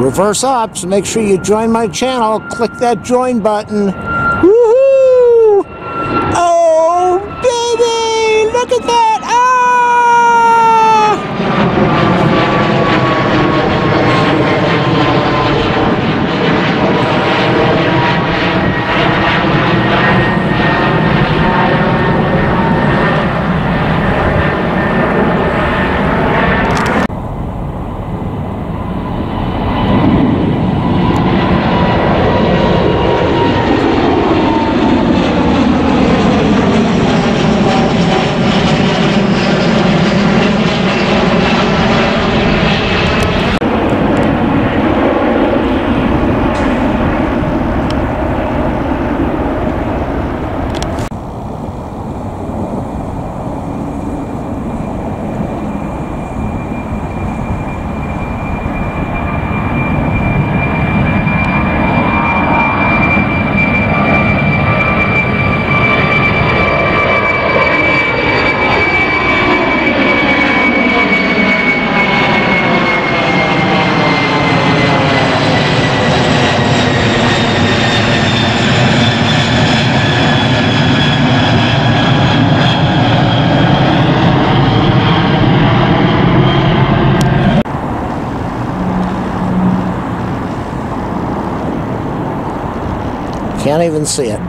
reverse Ops, make sure you join my channel. Click that join button. Woohoo! Oh, baby! Look at that! Ah! Can't even see it.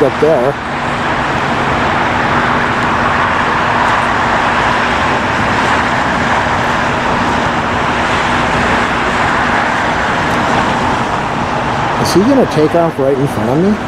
Moved up there. Is he going to take off right in front of me?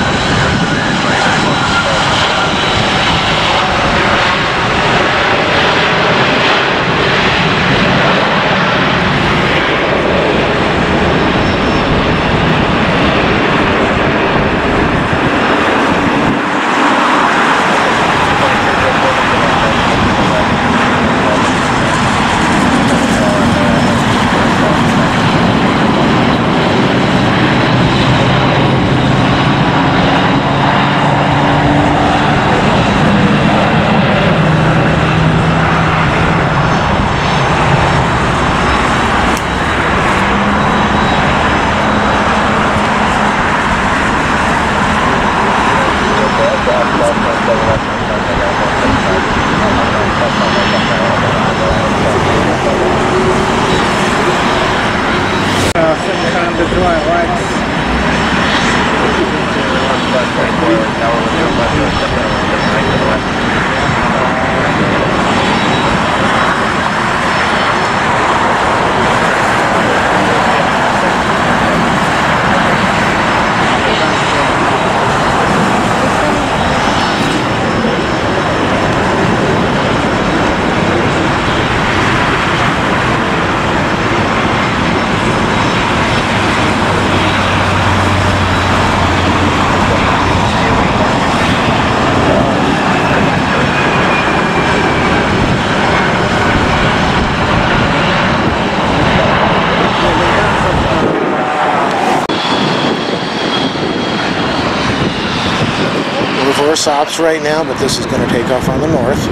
Reverse ops right now, but this is going to take off on the north. It's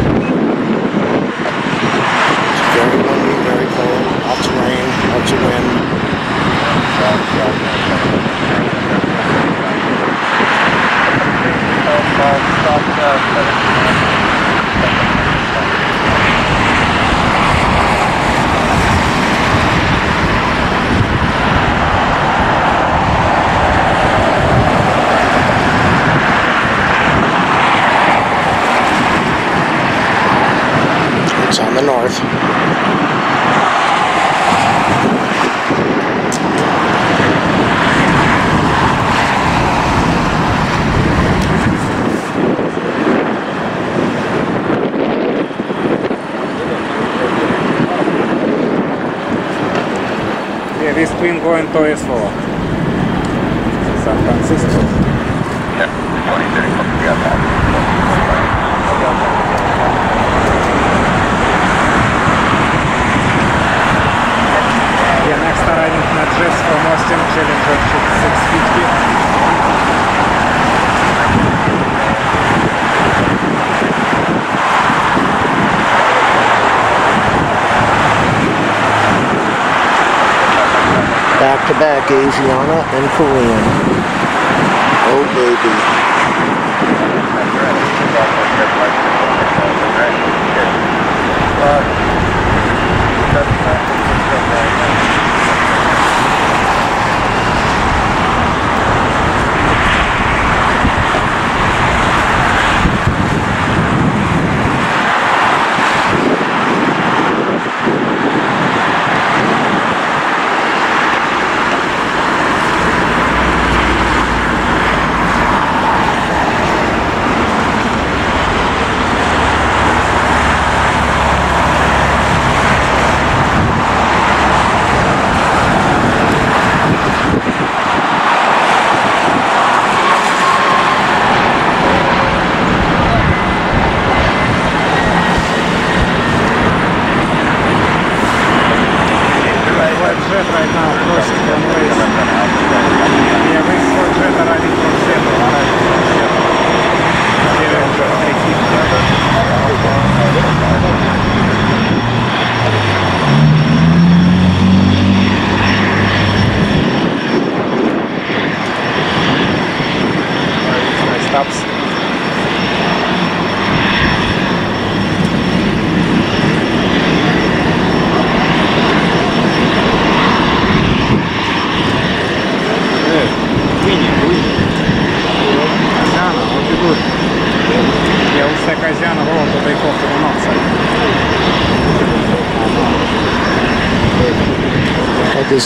very windy, very cold, lots of rain, lots of wind. It's on the north. Yeah, this twin going to S4. San Francisco. Yeah, 20, 30, we got that. Yeah, next arriving Jets from Austin, Challenger 650. Back to back, Asiana and Korean. Oh baby. Uh,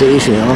飞行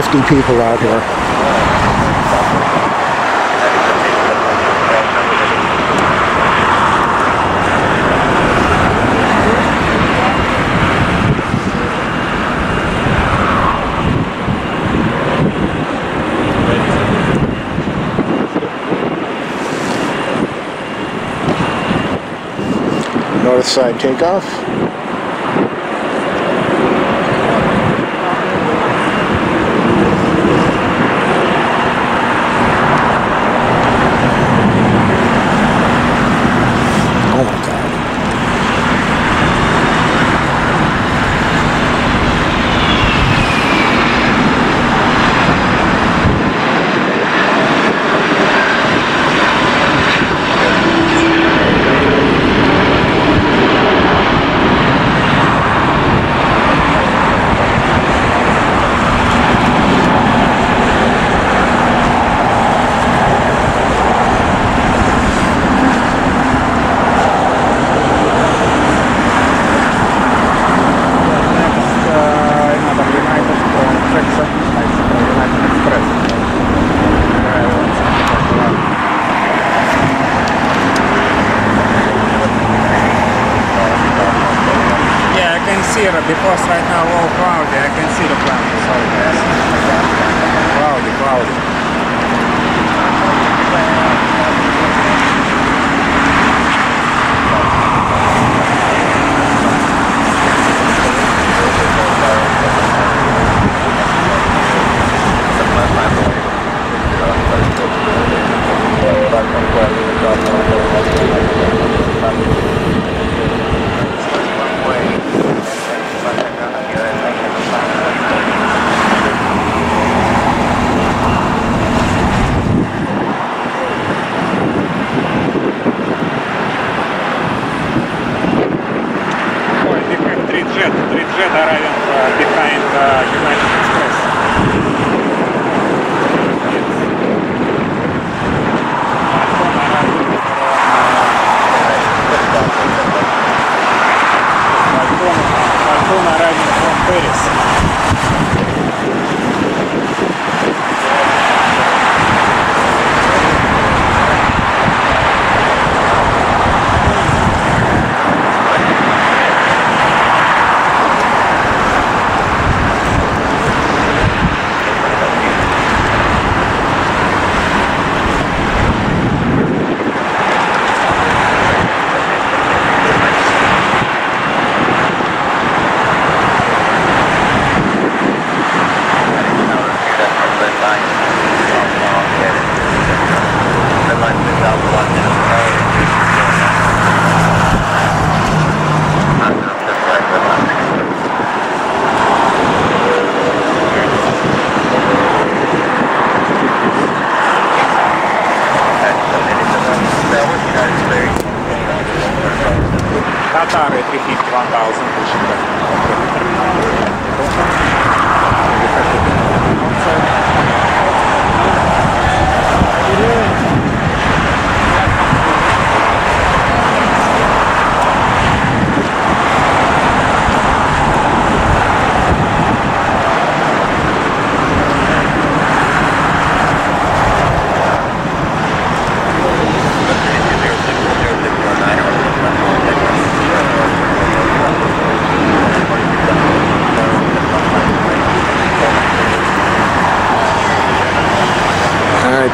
50 people out here. North side takeoff.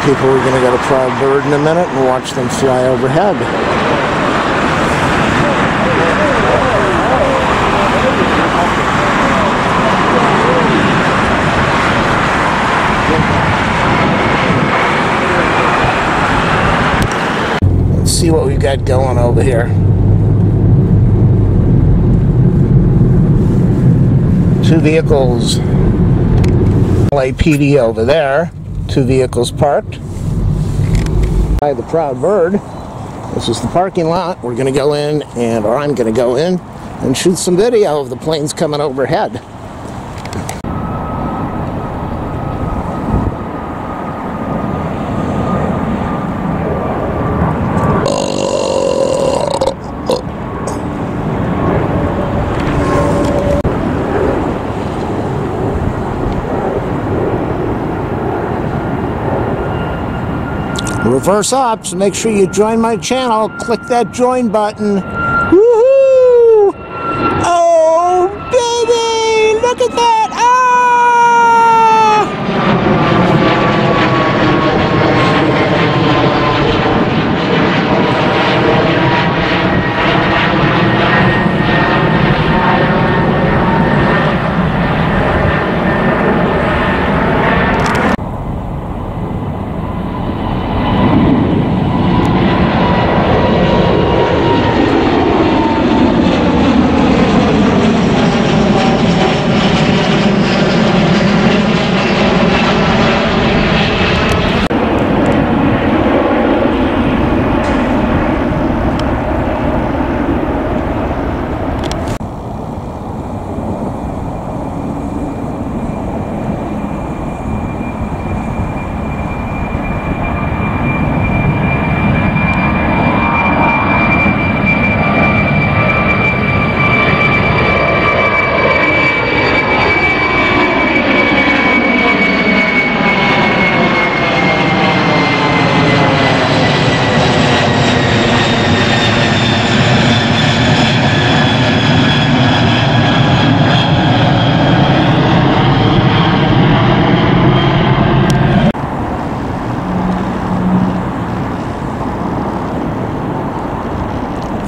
People, we're going to go to Proud Bird in a minute and watch them fly overhead. Let's see what we've got going over here. Two vehicles. LAPD over there. Two vehicles parked. By the Proud Bird. This is the parking lot. We're going to go in, and or I'm going to go in and shoot some video of the planes coming overhead. Reverse ops, make sure you join my channel. Click that join button.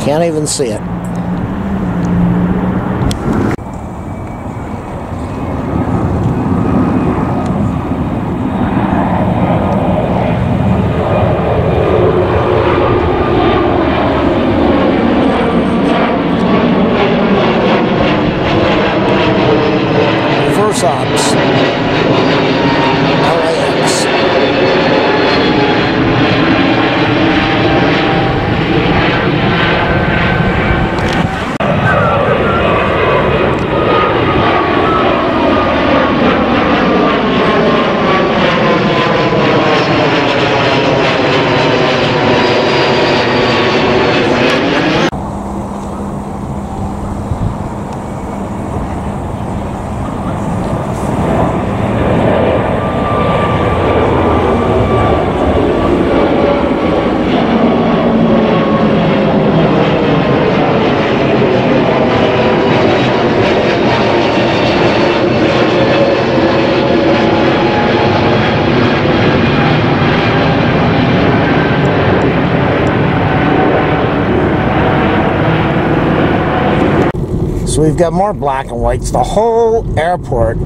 Can't even see it. Reverse ops. LAX. So we've got more black and whites. The whole airport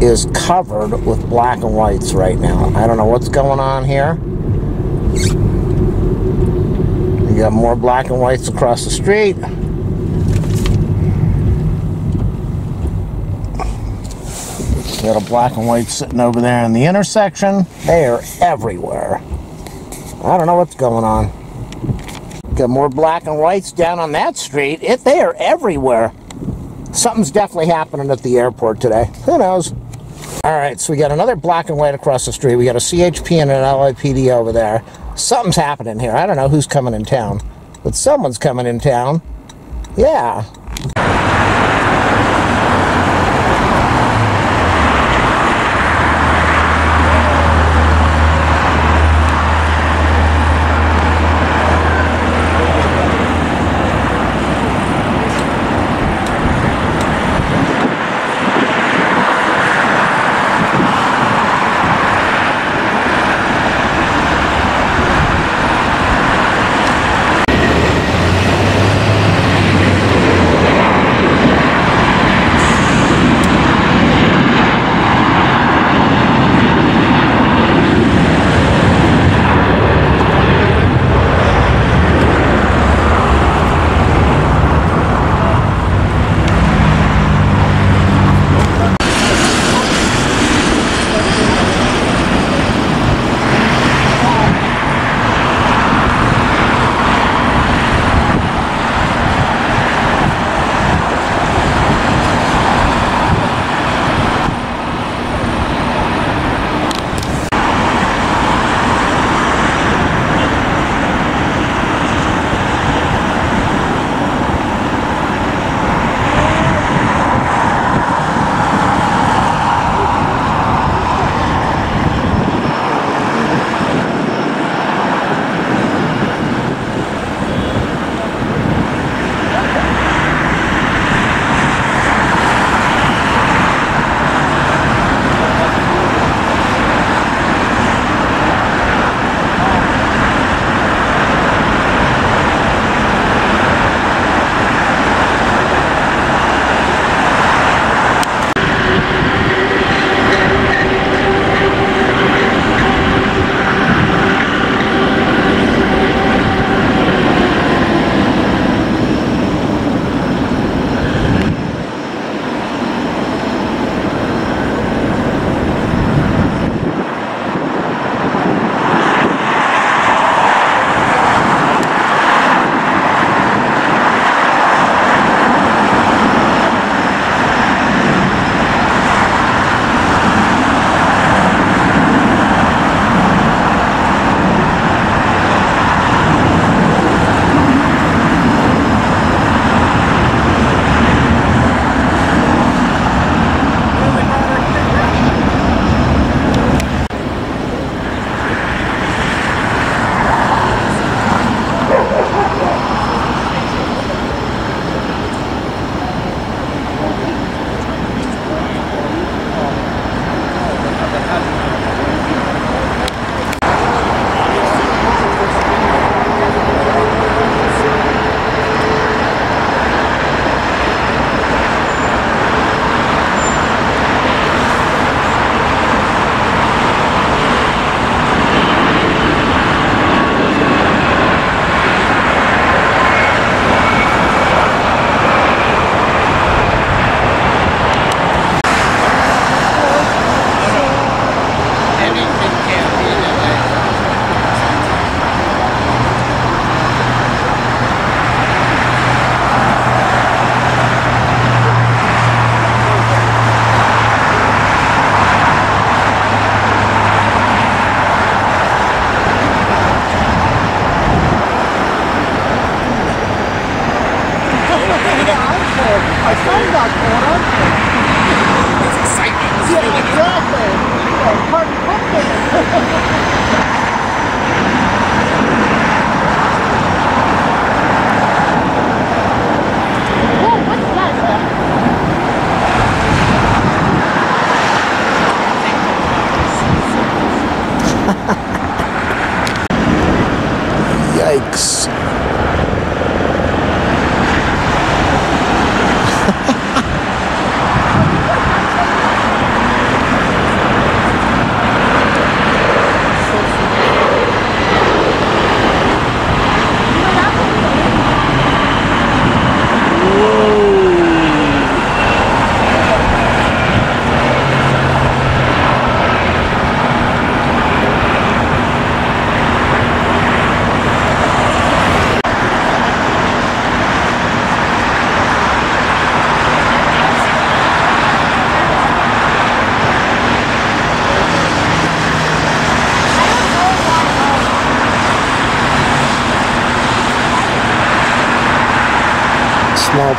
is covered with black and whites right now. I don't know what's going on here. We got more black and whites across the street. Got a black and white sitting over there in the intersection. They are everywhere. I don't know what's going on. Got more black and whites down on that street. It they are everywhere. Something's definitely happening at the airport today. Who knows? All right, so we got another black and white across the street. We got a CHP and an LAPD over there. Something's happening here. I don't know who's coming in town, but someone's coming in town. Yeah.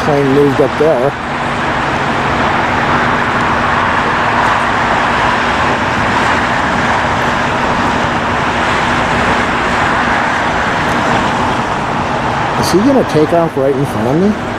Plane moved up there. Is he gonna take off right in front of me?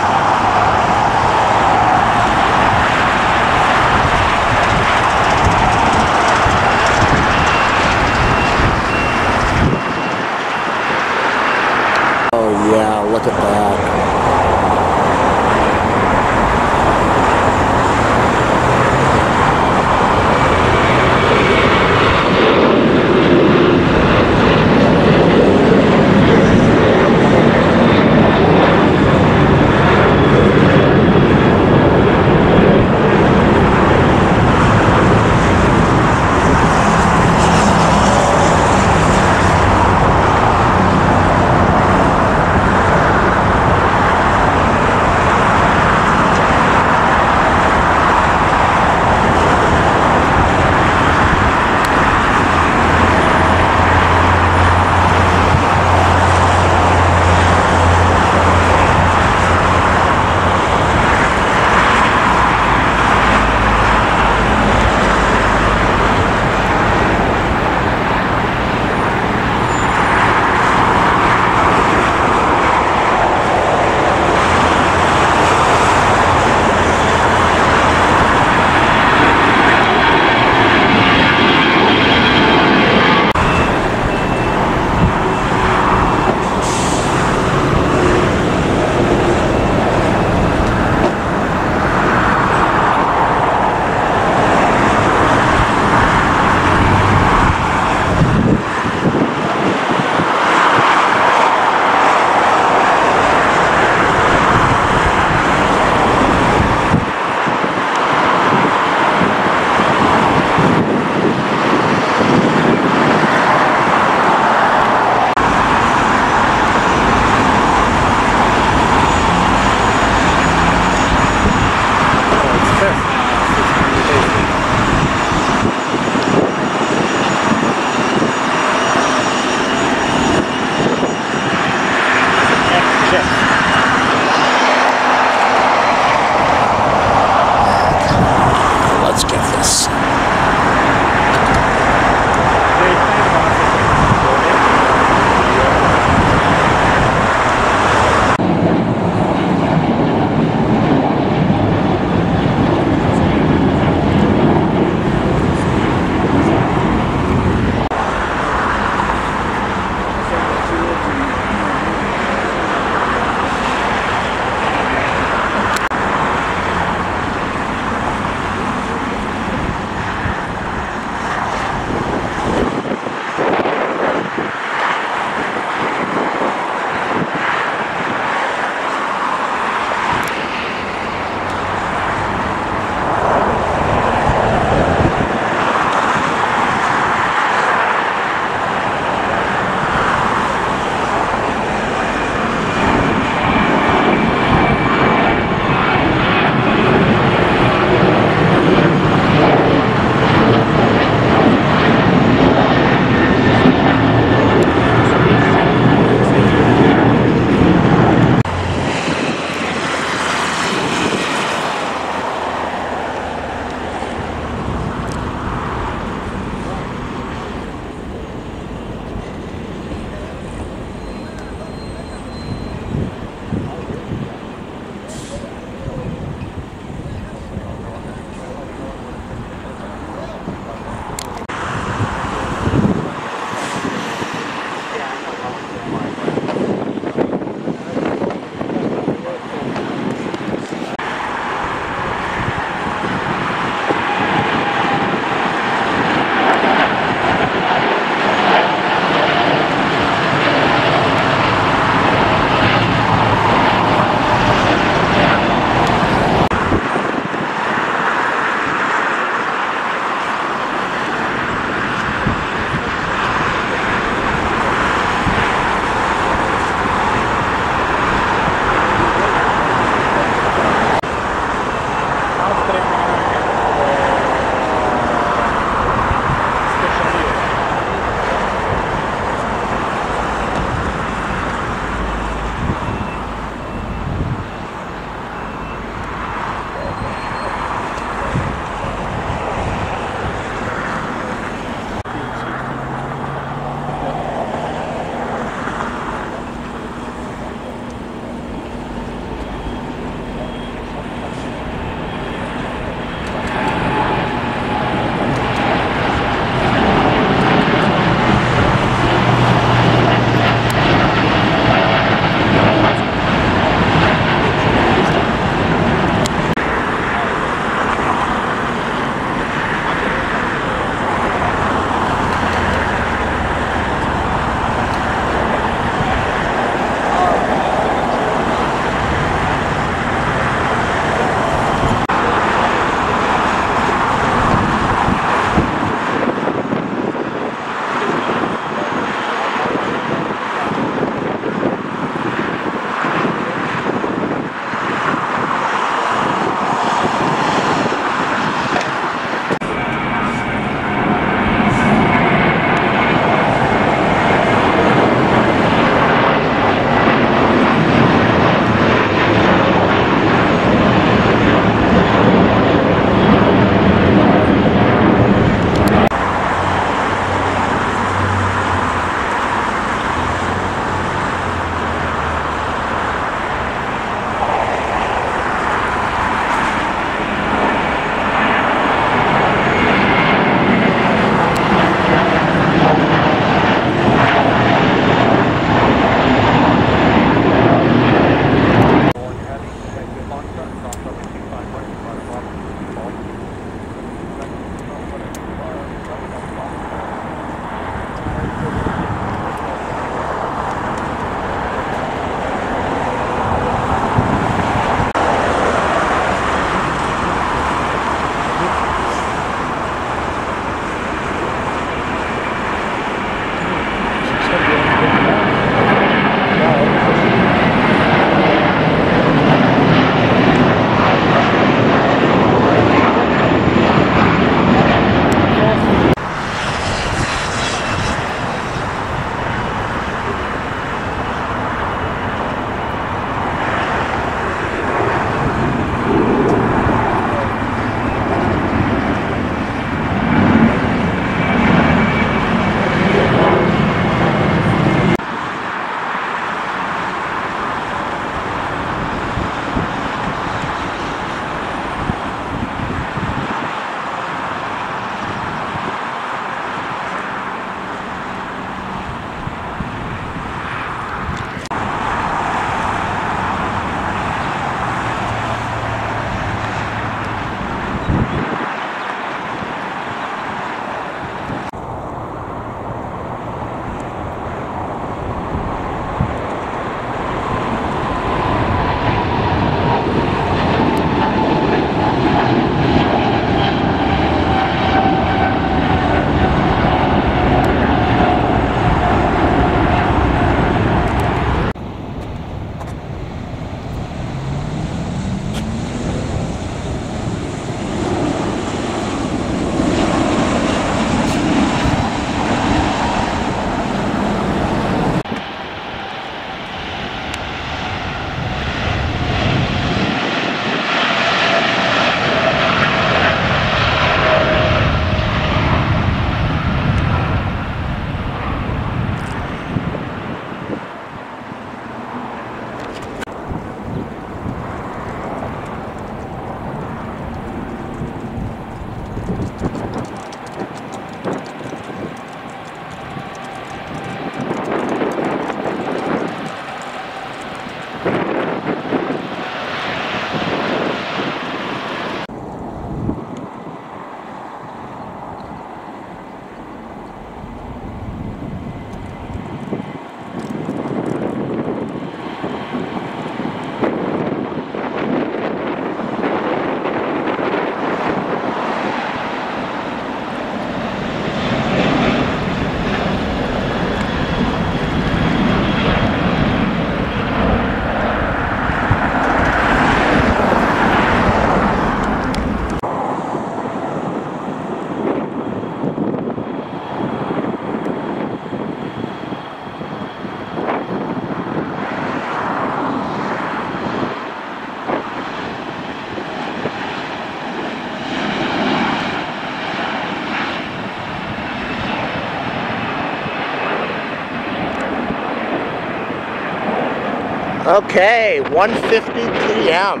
Okay, 1.50 p.m.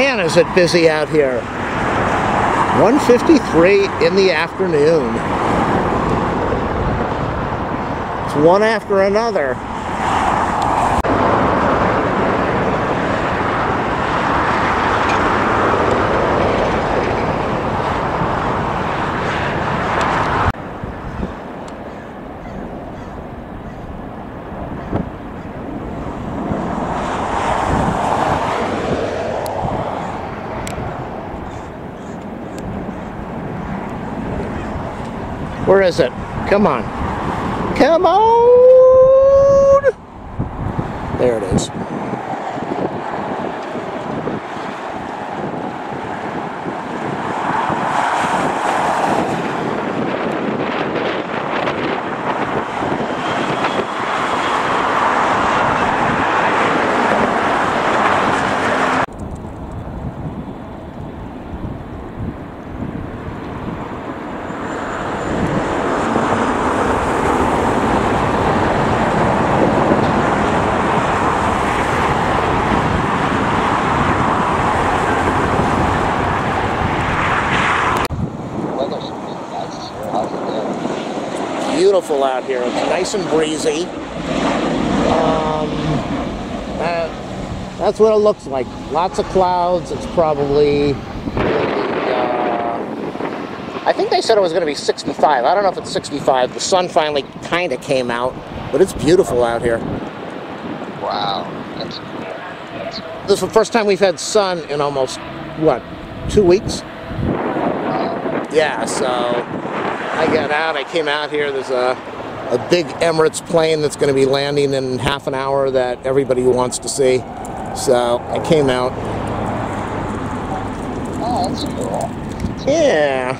Man, is it busy out here. 1.53 in the afternoon. It's one after another. Is it? Come on. Come on! There it is. Weather should be nice here. How's it there? Beautiful out here. It's nice and breezy. Um, uh, that's what it looks like. Lots of clouds. It's probably. Uh, I think they said it was going to be 65. I don't know if it's 65. The sun finally kind of came out, but it's beautiful out here. Wow. That's that's This is the first time we've had sun in almost, what, two weeks? wow. Yeah, so I got out, I came out here, there's a, a big Emirates plane that's going to be landing in half an hour that everybody wants to see. So I came out. Oh, that's cool. Yeah,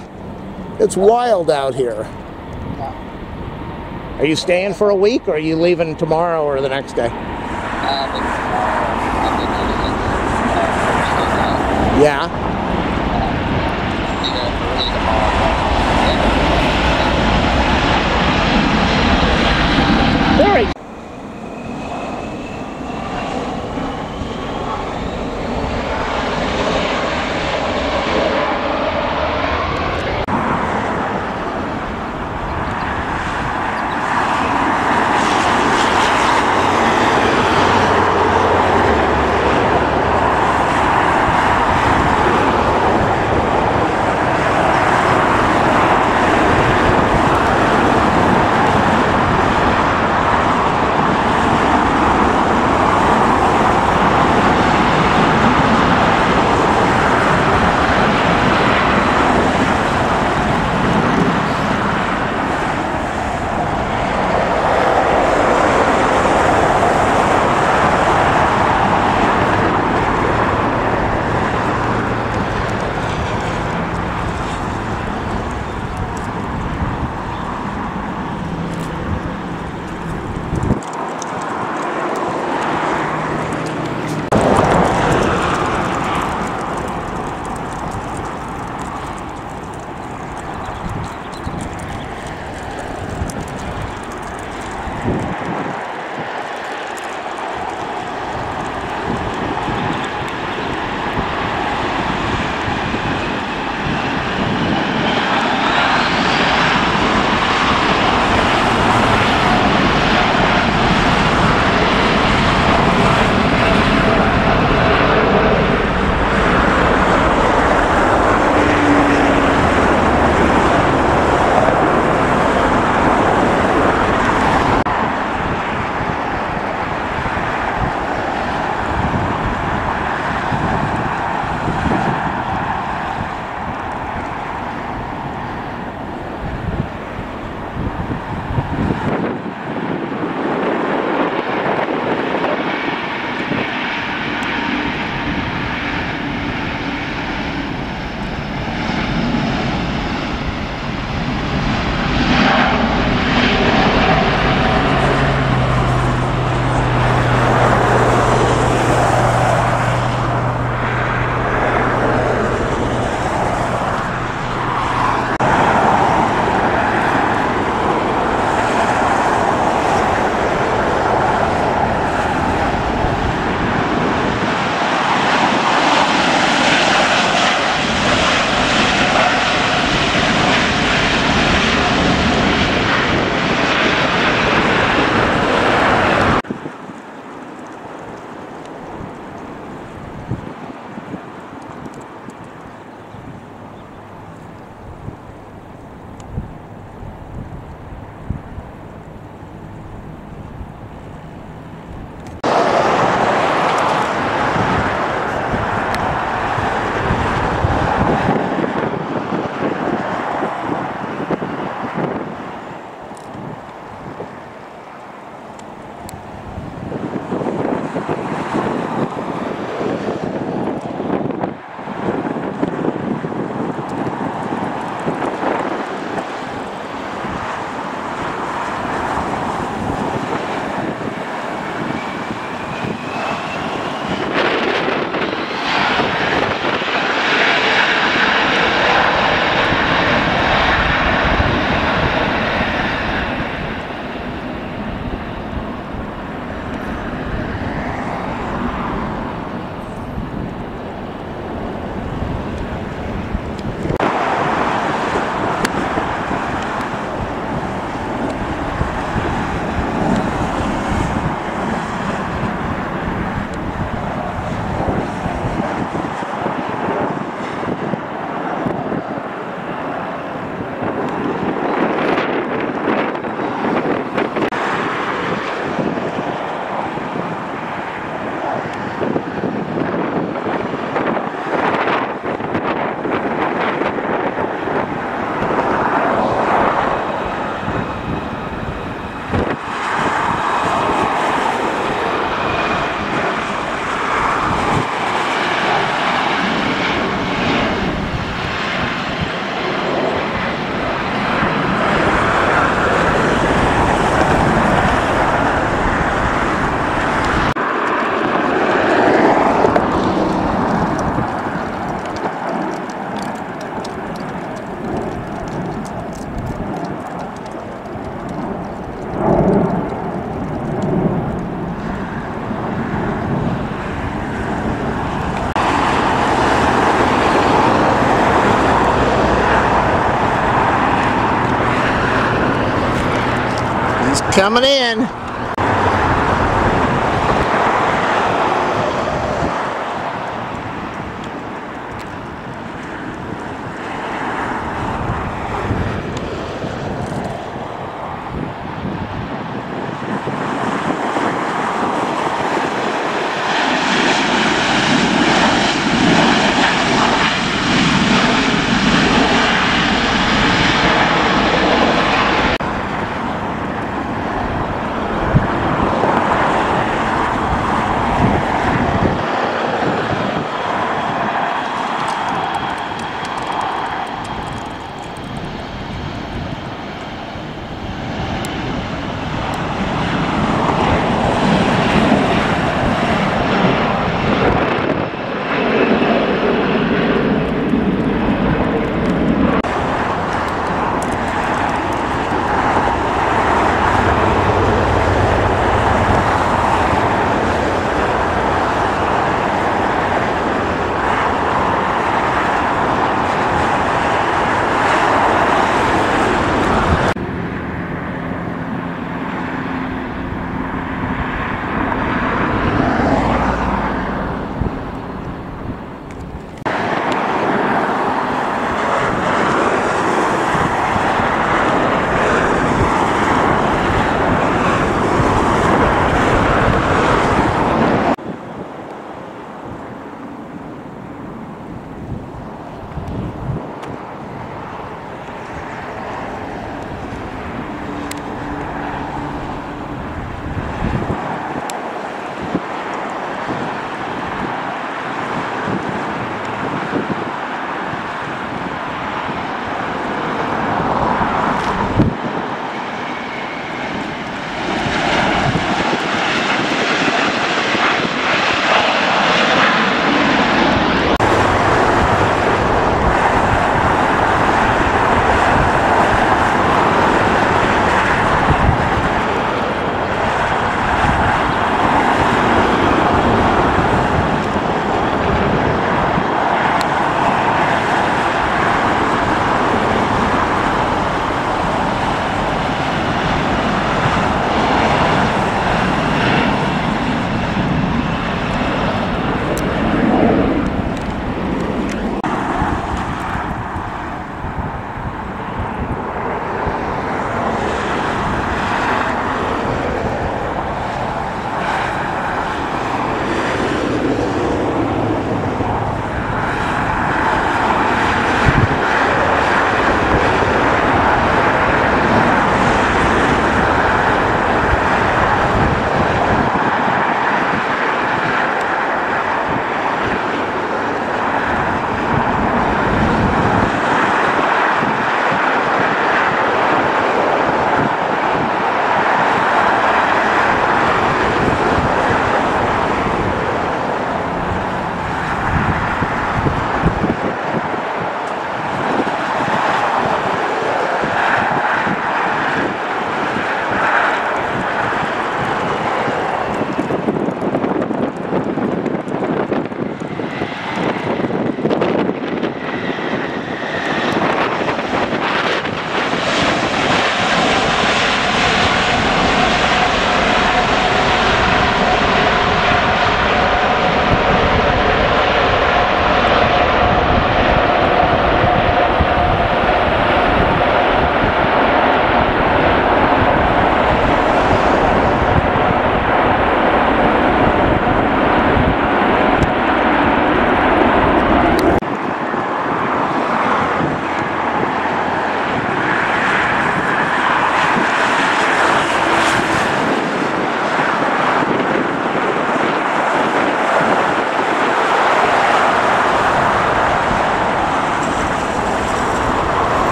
it's wild out here. Are you staying for a week or are you leaving tomorrow or the next day? I've been visiting uh, night. Yeah. Coming in.